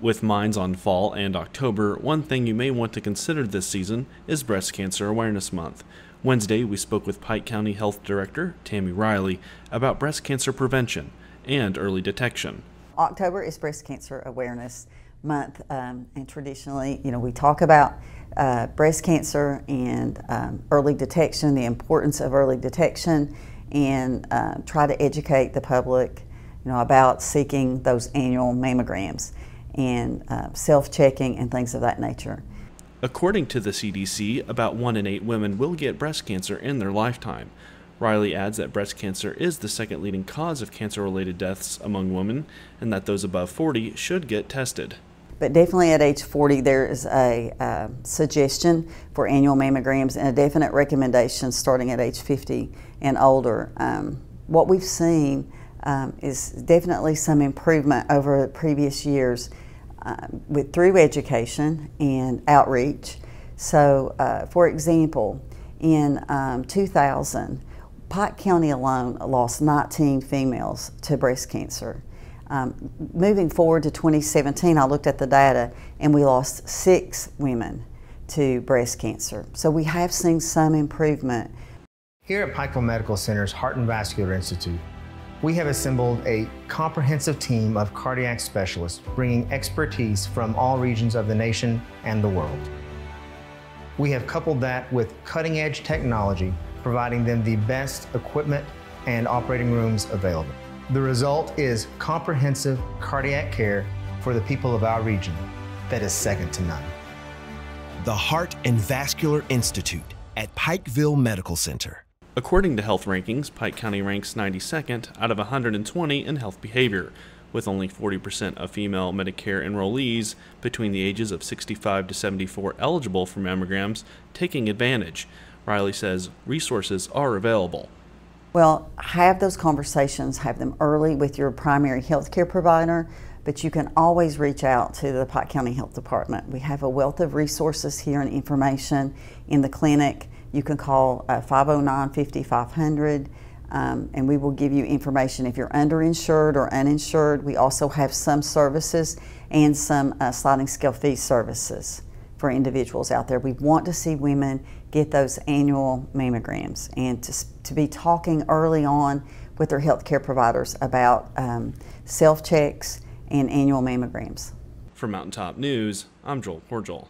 With minds on fall and October, one thing you may want to consider this season is Breast Cancer Awareness Month. Wednesday, we spoke with Pike County Health Director Tammy Riley about breast cancer prevention and early detection. October is Breast Cancer Awareness Month, um, and traditionally, you know, we talk about uh, breast cancer and um, early detection, the importance of early detection, and uh, try to educate the public, you know, about seeking those annual mammograms and uh, self-checking and things of that nature. According to the CDC, about 1 in 8 women will get breast cancer in their lifetime. Riley adds that breast cancer is the second leading cause of cancer related deaths among women and that those above 40 should get tested. But definitely at age 40, there is a uh, suggestion for annual mammograms and a definite recommendation starting at age 50 and older. Um, what we've seen um, is definitely some improvement over previous years uh, with through education and outreach. So, uh, for example, in um, 2000, Pike County alone lost 19 females to breast cancer. Um, moving forward to 2017, I looked at the data and we lost six women to breast cancer. So we have seen some improvement. Here at Pikeville Medical Center's Heart and Vascular Institute, we have assembled a comprehensive team of cardiac specialists bringing expertise from all regions of the nation and the world. We have coupled that with cutting edge technology, providing them the best equipment and operating rooms available. The result is comprehensive cardiac care for the people of our region that is second to none. The Heart and Vascular Institute at Pikeville Medical Center. According to Health Rankings, Pike County ranks 92nd out of 120 in health behavior, with only 40% of female Medicare enrollees between the ages of 65 to 74 eligible for mammograms taking advantage. Riley says resources are available. Well, have those conversations, have them early with your primary health care provider, but you can always reach out to the Pike County Health Department. We have a wealth of resources here and information in the clinic you can call uh, 509 5500 um, and we will give you information if you're underinsured or uninsured. We also have some services and some uh, sliding scale fee services for individuals out there. We want to see women get those annual mammograms and to, to be talking early on with their healthcare providers about um, self checks and annual mammograms. For Mountaintop News, I'm Joel Porgel.